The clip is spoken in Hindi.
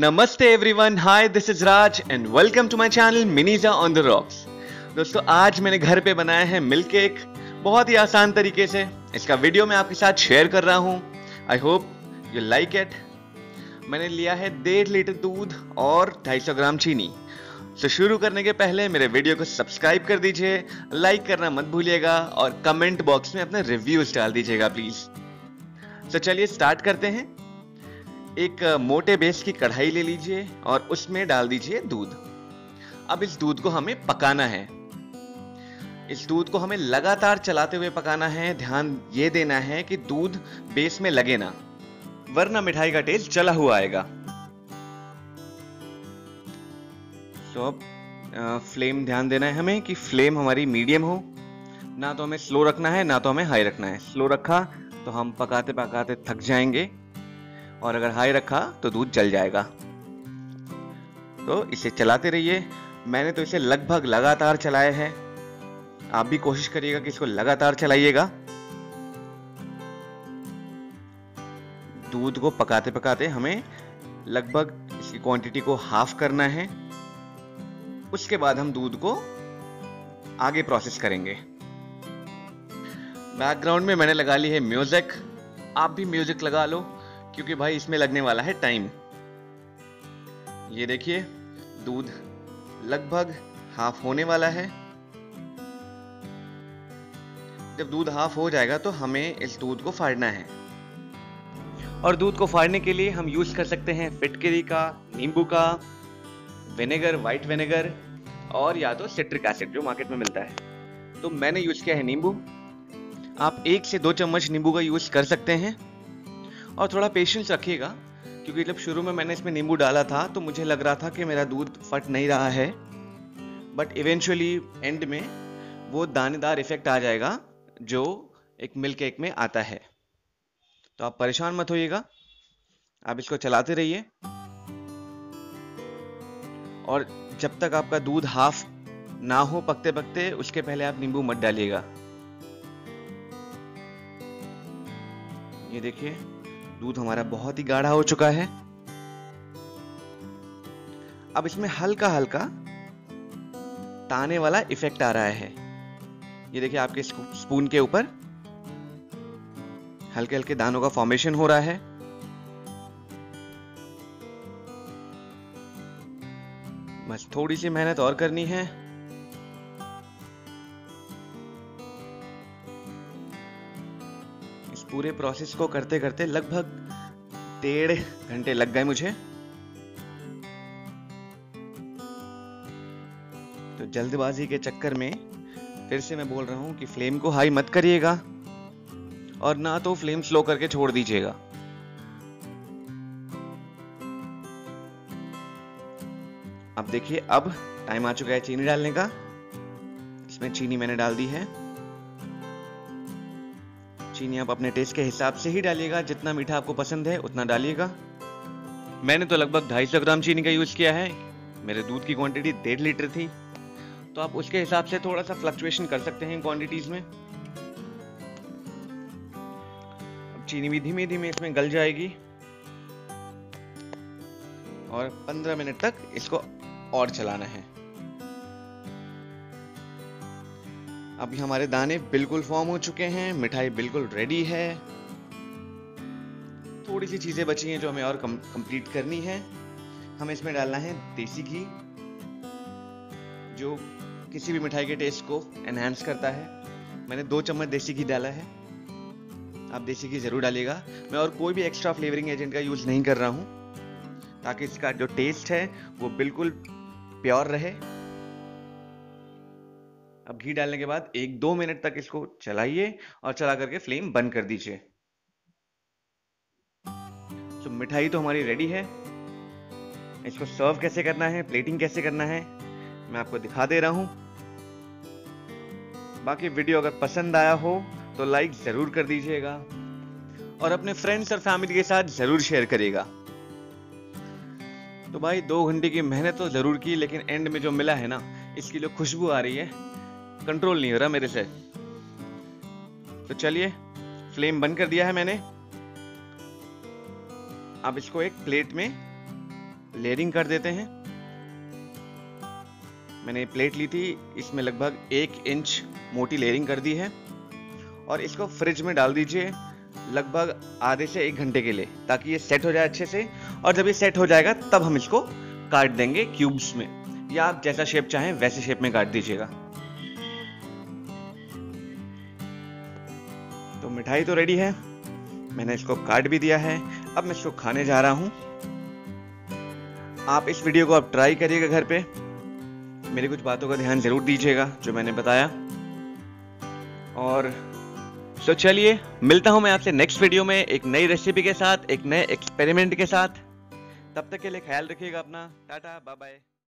नमस्ते everyone, hi this is Raj and welcome to my channel मिनीजा on the rocks दोस्तों, आज मैंने घर पे बनाया है मिल्क केक बहुत ही आसान तरीके से। इसका वीडियो मैं आपके साथ शेयर कर रहा हूँ। I hope you like it मैंने लिया है डेढ़ लीटर दूध और 250 ग्राम चीनी। तो शुरू करने के पहले मेरे वीडियो को सब्सक्राइब कर दीजिए लाइक करना मत भूलिएगा, और कमेंट बॉक्स में अपने रिव्यूज़ डाल दीजिएगा प्लीज़ तो चलिए स्टार्ट करते हैं। एक मोटे बेस की कढ़ाई ले लीजिए और उसमें डाल दीजिए दूध। अब इस दूध को हमें पकाना है। इस दूध को हमें लगातार चलाते हुए पकाना है। ध्यान ये देना है कि दूध बेस में लगे ना, वरना मिठाई का टेस्ट चला हुआ आएगा। तो अब फ्लेम ध्यान देना है हमें कि फ्लेम हमारी मीडियम हो। ना तो हमें स्लो रखना है, ना तो हमें हाई रखना है। स्लो रखा तो हम पकाते पकाते थक जाएँगे। और अगर हाई रखा तो दूध जल जाएगा। तो इसे चलाते रहिए। मैंने तो इसे लगभग लगातार चलाया है। आप भी कोशिश करिएगा कि इसको लगातार चलाइएगा। दूध को पकाते पकाते हमें लगभग इसकी क्वांटिटी को हाफ़ करना है। उसके बाद हम दूध को आगे प्रोसेस करेंगे। बैकग्राउंड में मैंने लगा ली है म्यूज़िक आप भी म्यूज़िक लगा लो। क्योंकि भाई इसमें लगने वाला है टाइम ये देखिए, दूध लगभग हाफ़ होने वाला है। जब दूध हाफ़ हो जाएगा तो हमें इस दूध को फाड़ना है। और दूध को फाड़ने के लिए हम यूज़ कर सकते हैं फिटकरी का, नींबू का विनेगर वाइट विनेगर और या तो सिट्रिक एसिड जो मार्केट में मिलता है। तो मैंने यूज़ किया है नींबू। आप एक से दो चम्मच नींबू का यूज़ कर सकते हैं। और थोड़ा पेशेंस रखिएगा, क्योंकि जब शुरू में मैंने इसमें नींबू डाला था तो मुझे लग रहा था कि मेरा दूध फट नहीं रहा है। बट इवेंचुअली एंड में वो दानेदार इफ़ेक्ट आ जाएगा, जो एक मिल्क केक में आता है। तो आप परेशान मत होइएगा, आप इसको चलाते रहिए। और जब तक आपका दूध हाफ़ ना हो पकते पकते उसके पहले आप नींबू मत डालिएगा। ये देखिए। दूध हमारा बहुत ही गाढ़ा हो चुका है। अब इसमें हल्का हल्का ताने वाला इफ़ेक्ट आ रहा है। ये देखिए आपके स्पून के ऊपर हल्के हल्के दानों का फॉर्मेशन हो रहा है। बस थोड़ी सी मेहनत और करनी है। पूरे प्रोसेस को करते करते लगभग डेढ़ घंटे लग गए मुझे। तो जल्दबाजी के चक्कर में फिर से मैं बोल रहा हूँ कि फ्लेम को हाई मत करिएगा और ना तो फ्लेम स्लो करके छोड़ दीजिएगा। अब देखिए, अब टाइम आ चुका है चीनी डालने का। इसमें चीनी मैंने डाल दी है। चीनी आप अपने टेस्ट के हिसाब से ही डालिएगा। जितना मीठा आपको पसंद है, उतना डालिएगा। मैंने तो लगभग 250 ग्राम चीनी का यूज़ किया है। मेरे दूध की क्वांटिटी डेढ़ लीटर थी। तो आप उसके हिसाब से थोड़ा सा फ्लक्चुएशन कर सकते हैं क्वांटिटीज में। अब चीनी भी धीमे धीमे इसमें गल जाएगी। और 15 मिनट तक इसको और चलाना है। अभी हमारे दाने बिल्कुल फॉर्म हो चुके हैं, मिठाई बिल्कुल रेडी है। थोड़ी सी चीज़ें बची हैं जो हमें और कंप्लीट करनी है। हमें इसमें डालना है देसी घी, जो किसी भी मिठाई के टेस्ट को एनहांस करता है। मैंने दो चम्मच देसी घी डाला है। आप देसी घी ज़रूर डालिएगा। मैं और कोई भी एक्स्ट्रा फ्लेवरिंग एजेंट का यूज़ नहीं कर रहा हूँ, ताकि इसका जो टेस्ट है, वो बिल्कुल प्योर रहे। अब घी डालने के बाद एक दो मिनट तक इसको चलाइए और चला करके फ्लेम बंद कर दीजिए। तो मिठाई तो हमारी रेडी है। इसको सर्व कैसे करना है प्लेटिंग कैसे करना है, मैं आपको दिखा दे रहा हूँ। बाकी वीडियो अगर पसंद आया हो तो लाइक ज़रूर कर दीजिएगा और अपने फ्रेंड्स और फैमिली के साथ ज़रूर शेयर करिएगा। तो भाई, दो घंटे की मेहनत तो ज़रूर की, लेकिन एंड में जो मिला है ना, इसकी जो खुशबू आ रही है कंट्रोल नहीं हो रहा मेरे से। तो चलिए फ्लेम बंद कर दिया है मैंने। अब इसको एक प्लेट में लेयरिंग कर देते हैं। मैंने प्लेट ली थी, इसमें लगभग एक इंच मोटी लेयरिंग कर दी है। और इसको फ्रिज में डाल दीजिए लगभग आधे से एक घंटे के लिए, ताकि ये सेट हो जाए अच्छे से। और जब ये सेट हो जाएगा, तब हम इसको काट देंगे क्यूब्स में। या आप जैसा शेप चाहें, वैसे शेप में काट दीजिएगा। तो मिठाई तो रेडी है। मैंने इसको काट भी दिया है। अब मैं इसको खाने जा रहा हूँ। आप इस वीडियो को अब ट्राई करिएगा घर पे। मेरी कुछ बातों का ध्यान ज़रूर दीजिएगा, जो मैंने बताया। और तो चलिए, मिलता हूँ मैं आपसे नेक्स्ट वीडियो में एक नई रेसिपी के साथ, एक नए एक्सपेरिमेंट के साथ। तब तक के लिए ख्याल रखिएगा अपना। Tata bye bye